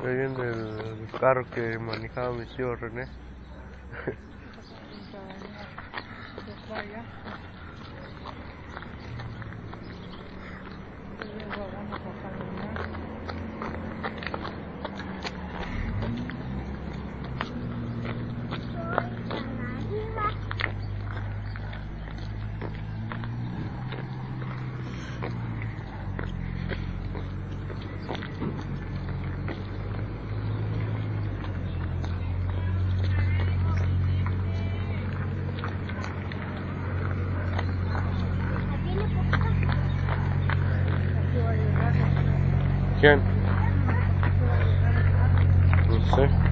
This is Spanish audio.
Estoy viendo el carro que manejaba mi tío René. כן. בסדר.